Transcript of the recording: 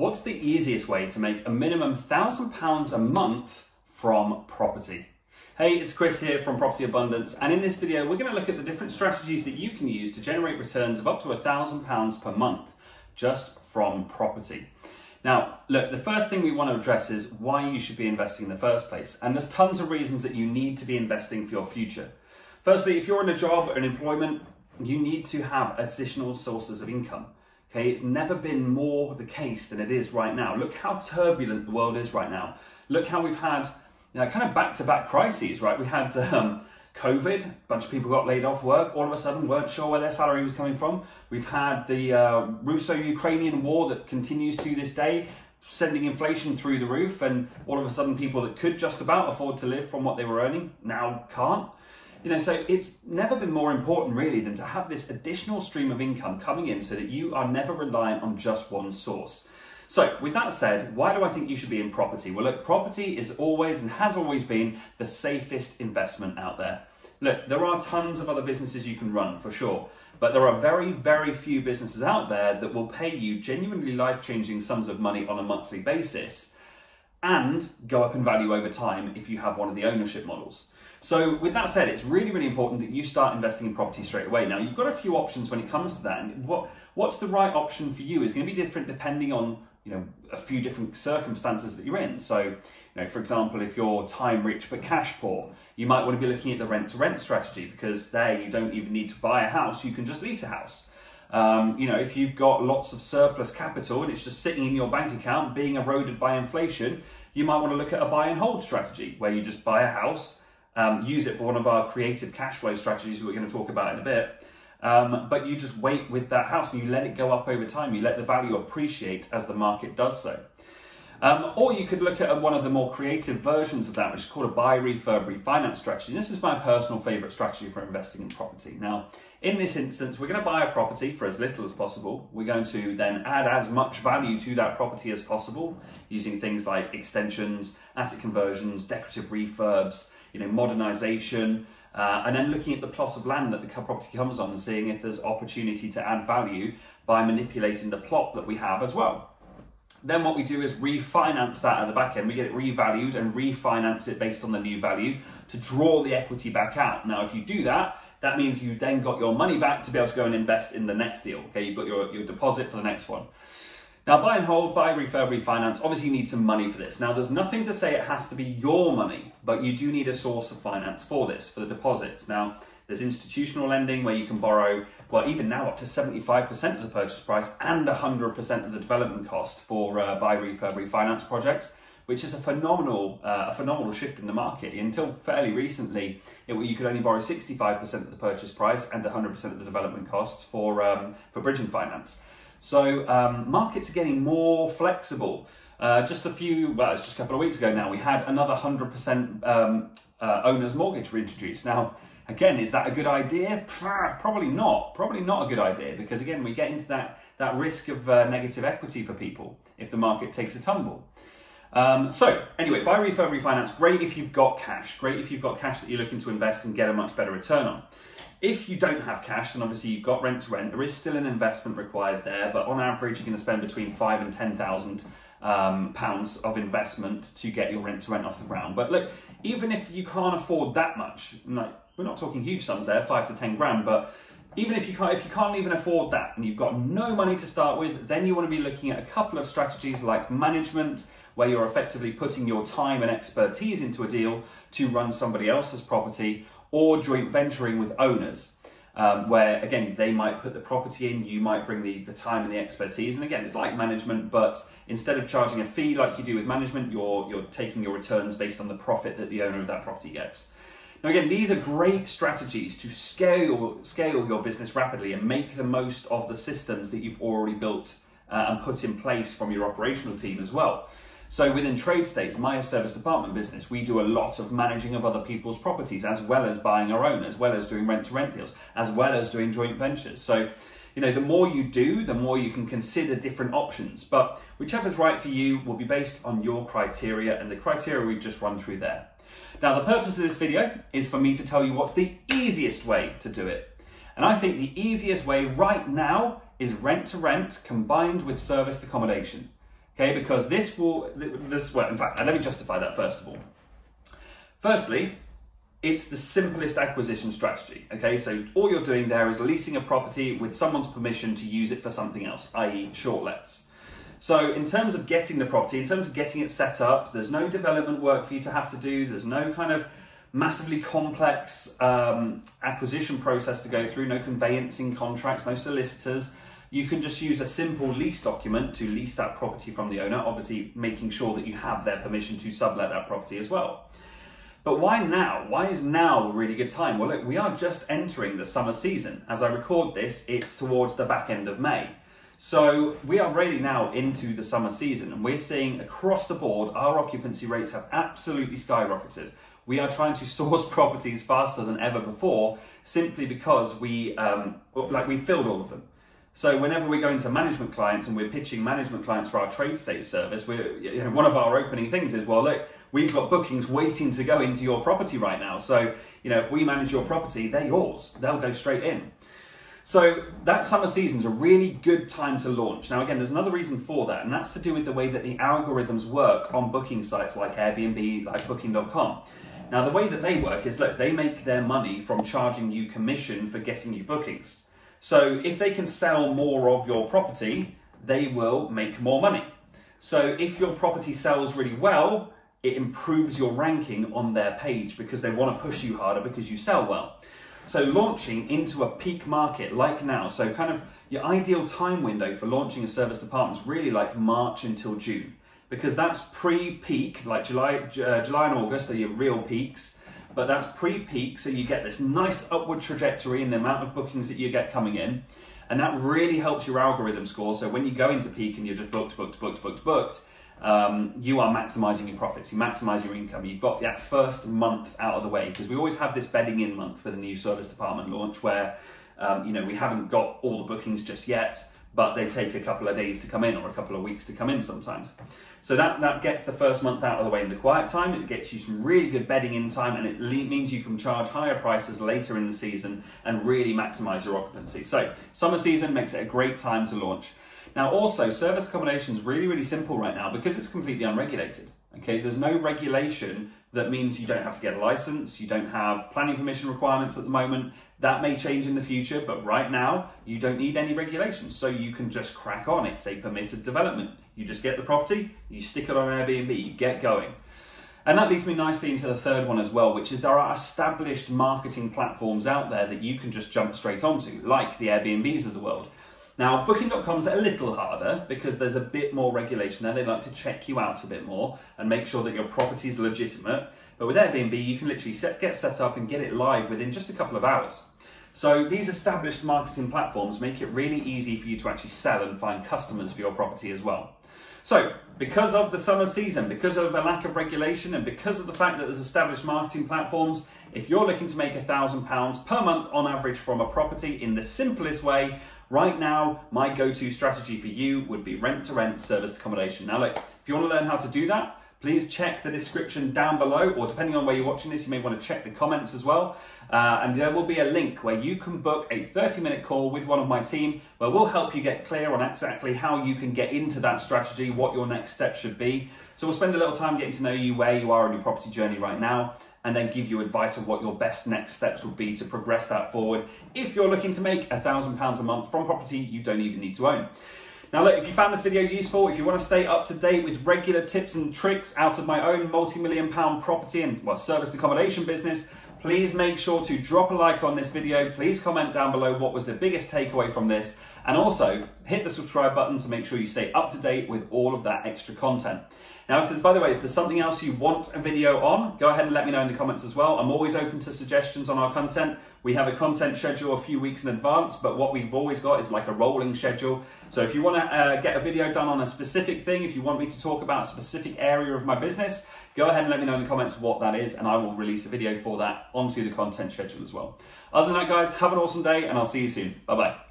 What's the easiest way to make a minimum £1,000 a month from property? Hey, it's Chris here from Property Abundance, and in this video, we're going to look at the different strategies that you can use to generate returns of up to £1,000 per month just from property. Now, look, the first thing we want to address is why you should be investing in the first place. And there's tons of reasons that you need to be investing for your future. Firstly, if you're in a job or an employment, you need to have additional sources of income. Okay, it's never been more the case than it is right now. Look how turbulent the world is right now. Look how we've had you know, kind of back-to-back crises, right? We had um, COVID, a bunch of people got laid off work, all of a sudden weren't sure where their salary was coming from. We've had the uh, Russo-Ukrainian war that continues to this day, sending inflation through the roof, and all of a sudden people that could just about afford to live from what they were earning now can't. You know, so it's never been more important really than to have this additional stream of income coming in so that you are never reliant on just one source. So, with that said, why do I think you should be in property? Well, look, property is always and has always been the safest investment out there. Look, there are tons of other businesses you can run for sure, but there are very, very few businesses out there that will pay you genuinely life changing sums of money on a monthly basis and go up in value over time if you have one of the ownership models. So with that said, it's really, really important that you start investing in property straight away. Now you've got a few options when it comes to that. And what, what's the right option for you is going to be different depending on you know a few different circumstances that you're in. So, you know, for example, if you're time rich but cash poor, you might want to be looking at the rent to rent strategy because there you don't even need to buy a house; you can just lease a house. Um, you know, if you've got lots of surplus capital and it's just sitting in your bank account being eroded by inflation, you might want to look at a buy and hold strategy where you just buy a house um, use it for one of our creative cash flow strategies we're going to talk about in a bit. Um, but you just wait with that house and you let it go up over time. You let the value appreciate as the market does so. Um, or you could look at one of the more creative versions of that, which is called a buy, refurb, refinance strategy. This is my personal favorite strategy for investing in property. Now, in this instance, we're going to buy a property for as little as possible. We're going to then add as much value to that property as possible using things like extensions, attic conversions, decorative refurbs, you know, modernisation, uh, and then looking at the plot of land that the property comes on and seeing if there's opportunity to add value by manipulating the plot that we have as well. Then what we do is refinance that at the back end. We get it revalued and refinance it based on the new value to draw the equity back out. Now, if you do that, that means you then got your money back to be able to go and invest in the next deal. Okay, you've got your, your deposit for the next one. Now, buy and hold, buy, refurb, refinance, obviously you need some money for this. Now, there's nothing to say it has to be your money, but you do need a source of finance for this, for the deposits. Now, there's institutional lending where you can borrow, well, even now up to 75% of the purchase price and 100% of the development cost for uh, buy, refurb, refinance projects, which is a phenomenal, uh, a phenomenal shift in the market. Until fairly recently, it, you could only borrow 65% of the purchase price and 100% of the development costs for, um, for bridging finance. So um, markets are getting more flexible. Uh, just a few, well, it's just a couple of weeks ago now, we had another 100% um, uh, owner's mortgage reintroduced. Now, again, is that a good idea? Probably not. Probably not a good idea because, again, we get into that, that risk of uh, negative equity for people if the market takes a tumble. Um, so, anyway, buy, refurb, refinance, great if you've got cash. Great if you've got cash that you're looking to invest and get a much better return on. If you don't have cash, then obviously you've got rent to rent. There is still an investment required there, but on average, you're going to spend between five and ten thousand um, pounds of investment to get your rent to rent off the ground. But look, even if you can't afford that much, like we're not talking huge sums there, five to ten grand, but even if you can't if you can't even afford that and you've got no money to start with, then you want to be looking at a couple of strategies like management, where you're effectively putting your time and expertise into a deal to run somebody else's property, or joint venturing with owners. Um, where again they might put the property in, you might bring the, the time and the expertise. And again, it's like management, but instead of charging a fee like you do with management, you're you're taking your returns based on the profit that the owner of that property gets. Now again, these are great strategies to scale scale your business rapidly and make the most of the systems that you've already built uh, and put in place from your operational team as well. So within Tradestates, my serviced apartment business, we do a lot of managing of other people's properties as well as buying our own, as well as doing rent to rent deals, as well as doing joint ventures. So, you know, the more you do, the more you can consider different options. But whichever's right for you will be based on your criteria and the criteria we've just run through there. Now, the purpose of this video is for me to tell you what's the easiest way to do it. And I think the easiest way right now is rent to rent combined with serviced accommodation. Okay, because this will, this, well, in fact, let me justify that first of all. Firstly, it's the simplest acquisition strategy. Okay, so all you're doing there is leasing a property with someone's permission to use it for something else, i.e., short lets. So, in terms of getting the property, in terms of getting it set up, there's no development work for you to have to do, there's no kind of massively complex um, acquisition process to go through, no conveyancing contracts, no solicitors. You can just use a simple lease document to lease that property from the owner, obviously making sure that you have their permission to sublet that property as well. But why now? Why is now a really good time? Well, look, we are just entering the summer season. As I record this, it's towards the back end of May. So we are really now into the summer season, and we're seeing across the board our occupancy rates have absolutely skyrocketed we are trying to source properties faster than ever before simply because we um, like we filled all of them. So whenever we go into management clients and we're pitching management clients for our trade state service, we're you know one of our opening things is well look we've got bookings waiting to go into your property right now. So you know if we manage your property, they're yours. They'll go straight in. So that summer season is a really good time to launch. Now again, there's another reason for that, and that's to do with the way that the algorithms work on booking sites like Airbnb, like Booking.com. Now, the way that they work is look, they make their money from charging you commission for getting you bookings. So if they can sell more of your property, they will make more money. So if your property sells really well, it improves your ranking on their page because they want to push you harder because you sell well. So launching into a peak market like now, so kind of your ideal time window for launching a serviced apartment is really like March until June because that's pre-peak, like July, uh, July and August are your real peaks, but that's pre-peak, so you get this nice upward trajectory in the amount of bookings that you get coming in, and that really helps your algorithm score. So when you go into peak and you're just booked, booked, booked, booked, booked, um, you are maximizing your profits, you maximize your income. You've got that first month out of the way because we always have this bedding in month with a new serviced apartment launch where um, you know we haven't got all the bookings just yet but they take a couple of days to come in or a couple of weeks to come in sometimes. So that, that gets the first month out of the way in the quiet time. It gets you some really good bedding in time and it means you can charge higher prices later in the season and really maximize your occupancy. So summer season makes it a great time to launch. Now also service accommodation is really, really simple right now because it's completely unregulated. Okay, there's no regulation that means you don't have to get a license, you don't have planning permission requirements at the moment. That may change in the future, but right now you don't need any regulations, so you can just crack on. It's a permitted development. You just get the property, you stick it on Airbnb, you get going. And that leads me nicely into the third one as well, which is there are established marketing platforms out there that you can just jump straight onto, like the Airbnbs of the world. Now, Booking.com's a little harder because there's a bit more regulation there. They like to check you out a bit more and make sure that your property is legitimate. But with Airbnb, you can literally set, get set up and get it live within just a couple of hours. So these established marketing platforms make it really easy for you to actually sell and find customers for your property as well. So, because of the summer season, because of a lack of regulation, and because of the fact that there's established marketing platforms, if you're looking to make a thousand pounds per month on average from a property in the simplest way, Right now, my go-to strategy for you would be rent-to-rent service accommodation. Now look, if you want to learn how to do that, please check the description down below, or depending on where you're watching this, you may want to check the comments as well. Uh, and there will be a link where you can book a 30 minute call with one of my team where we'll help you get clear on exactly how you can get into that strategy, what your next step should be. So we'll spend a little time getting to know you, where you are on your property journey right now, and then give you advice of what your best next steps would be to progress that forward. If you're looking to make a thousand pounds a month from property you don't even need to own. Now look, if you found this video useful, if you want to stay up to date with regular tips and tricks out of my own multi-million pound property and well, serviced accommodation business, please make sure to drop a like on this video. Please comment down below what was the biggest takeaway from this. And also hit the subscribe button to make sure you stay up to date with all of that extra content. Now, if there's, by the way, if there's something else you want a video on, go ahead and let me know in the comments as well. I'm always open to suggestions on our content. We have a content schedule a few weeks in advance, but what we've always got is like a rolling schedule. So if you want to uh, get a video done on a specific thing, if you want me to talk about a specific area of my business, go ahead and let me know in the comments what that is, and I will release a video for that onto the content schedule as well. Other than that, guys, have an awesome day, and I'll see you soon. Bye bye.